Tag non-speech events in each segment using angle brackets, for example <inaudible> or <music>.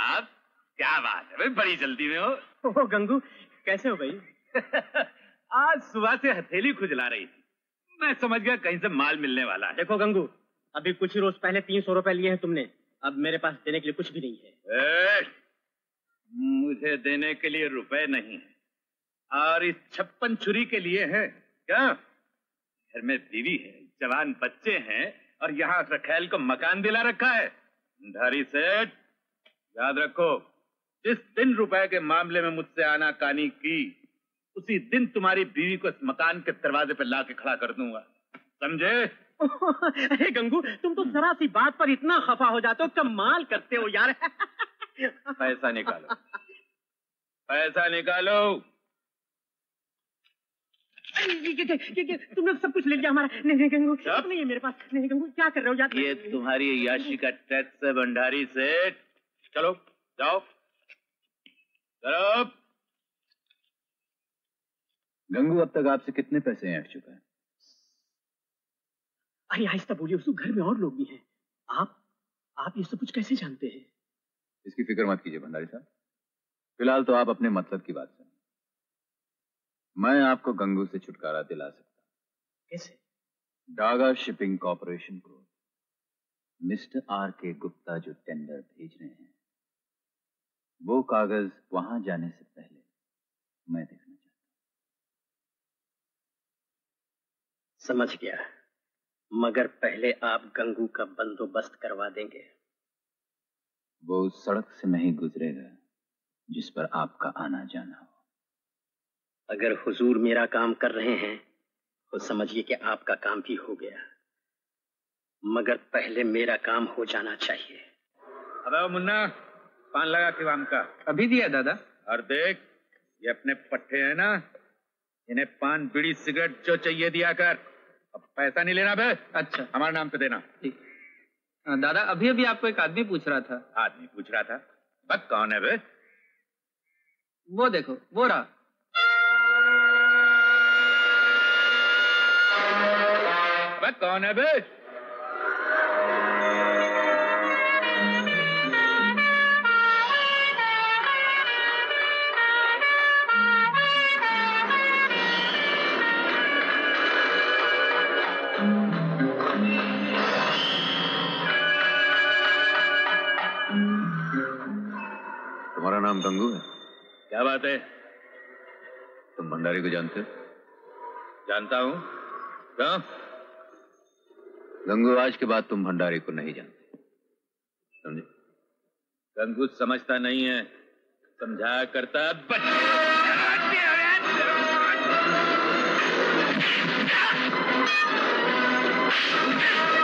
आप क्या बात है भाई बड़ी जल्दी में हो। ओ गंगू कैसे हो भाई? <laughs> आज सुबह से हथेली खुजला रही थी। मैं समझ गया कहीं से माल मिलने वाला है। देखो गंगू अभी कुछ ही रोज पहले तीन सौ रुपए लिए हैं तुमने। अब मेरे पास देने के लिए कुछ भी नहीं है। ए, मुझे देने के लिए रुपए नहीं है। और इस छप्पन छुरी के लिए है क्या? घर में बीवी है जवान बच्चे हैं और यहाँ रखेल को मकान दिला रखा है। धारी सेठ याद रखो जिस दिन रुपए के मामले में मुझसे आना कानी की उसी दिन तुम्हारी बीवी को इस मकान के दरवाजे पर ला के खड़ा कर दूँगा। समझे? <laughs> अरे गंगू तुम तो जरा सी बात पर इतना खफा हो जाते हो कमाल करते हो यार। <laughs> पैसा निकालो। पैसा निकालो। तुमने सब कुछ ले लिया हमारा। नहीं नहीं गंगू नहीं है मेरे पास नहीं गंगू क्या कर रहे हो यार ये तुम्हारी याशी का टैक्स है भंडारी सेठ चलो जाओ। चलो। गंगू अब तक आपसे कितने पैसे ऐंठ चुका है। अरे आहिस्ता बोलिए उसको घर में और लोग भी हैं। आप आप ये सब कुछ कैसे जानते हैं? इसकी फ़िक्र मत कीजिए भंडारी साहब। फ़िलहाल तो आप अपने मतलब की बात सुनिए। मैं आपको गंगू से छुटकारा दिला सकता कैसे? डागा शिपिंग कॉरपोरेशन को मिस्टर आर के गुप्ता जो टेंडर भेज रहे हैं वो कागज़ वहाँ जाने से पहले मैं देखना चाहता समझ गया। मगर पहले आप गंगू का बंदोबस्त करवा देंगे। वो उस सड़क से नहीं गुजरेगा जिस पर आपका आना जाना हो। अगर हुजूर मेरा काम कर रहे हैं तो समझिए कि आपका काम भी हो गया। मगर पहले मेरा काम हो जाना चाहिए। अबे मुन्ना पान लगा किवाम का। अभी दिया दादा? और देख ये अपने पट्टे हैं ना इन्हें पान बीड़ी सिगरेट जो चाहिए दिया कर। अब पैसा नहीं लेना बे। अच्छा। हमारे नाम पे देना। हाँ, दादा अभी अभी आपको एक आदमी पूछ रहा था। आदमी पूछ रहा था? बस कौन है बे? वो देखो वो रहा। बस कौन है बे? नाम गंगू है। क्या बात है? तुम भंडारी को जानते हो? जानता हूँ। क्यों गंगू आज के बाद तुम भंडारी को नहीं जानते। समझे? गंगू समझता नहीं है। समझाया करता बच Thank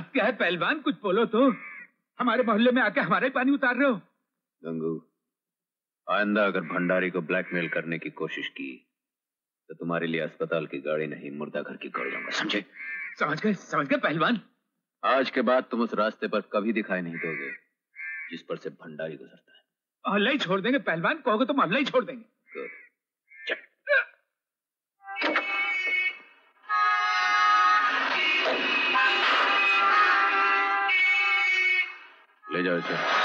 बात क्या है पहलवान कुछ बोलो तो। हमारे मोहल्ले में आके हमारे पानी उतार रहे हो। गंगू आइंदा अगर भंडारी को ब्लैकमेल करने की कोशिश की तो तुम्हारे लिए अस्पताल की गाड़ी नहीं मुर्दा घर की गाड़ी लाऊँगा समझे? समझ गए समझ गए पहलवान। आज के बाद तुम उस रास्ते पर कभी दिखाई नहीं दोगे जिस पर से भंडारी गुजरता है। मोहल्ला ही छोड़ देंगे पहलवान कहोगे तो मोहल्ला ही छोड़ देंगे। गुड जाओ इसे